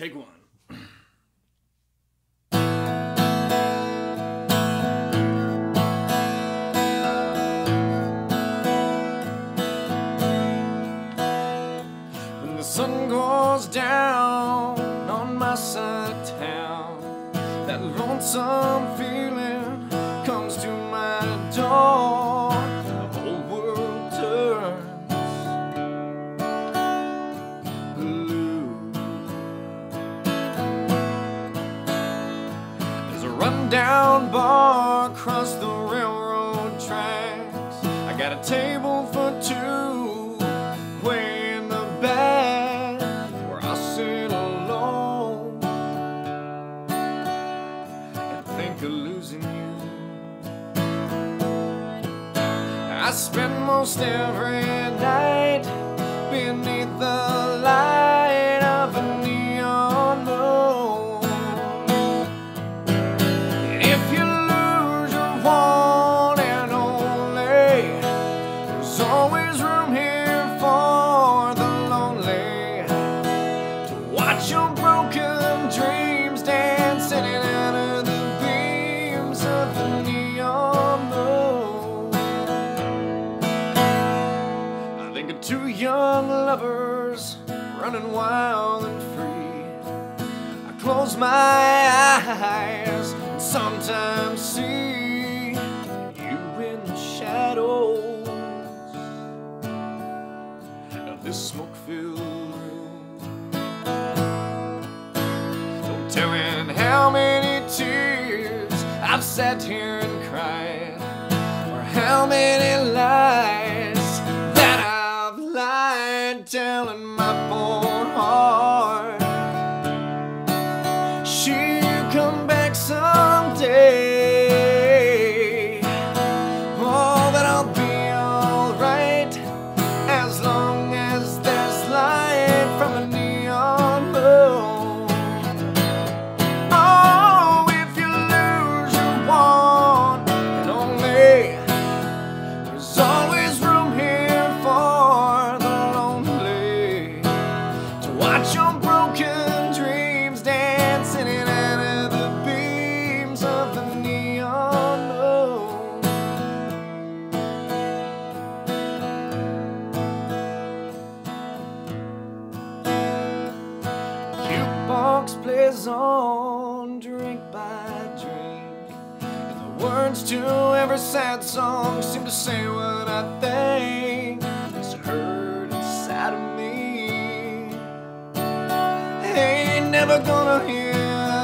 Take one. When the sun goes down on my side of town, that lonesome feeling rundown bar across the railroad tracks. I got a table for two way in the back where I sit alone and think of losing you. I spend most every young lovers running wild and free. I close my eyes and sometimes see you in the shadows of this smoke-filled room. Don't tell me how many tears I've sat here and cried, or how many lies come back someday. Oh, that I'll be alright as long as there's light from a neon moon. Oh, if you lose your one and only, there's always room here for the lonely to watch your Plays on drink by drink. And the words to every sad song seem to say what I think is hurt inside of me. Ain't never gonna end.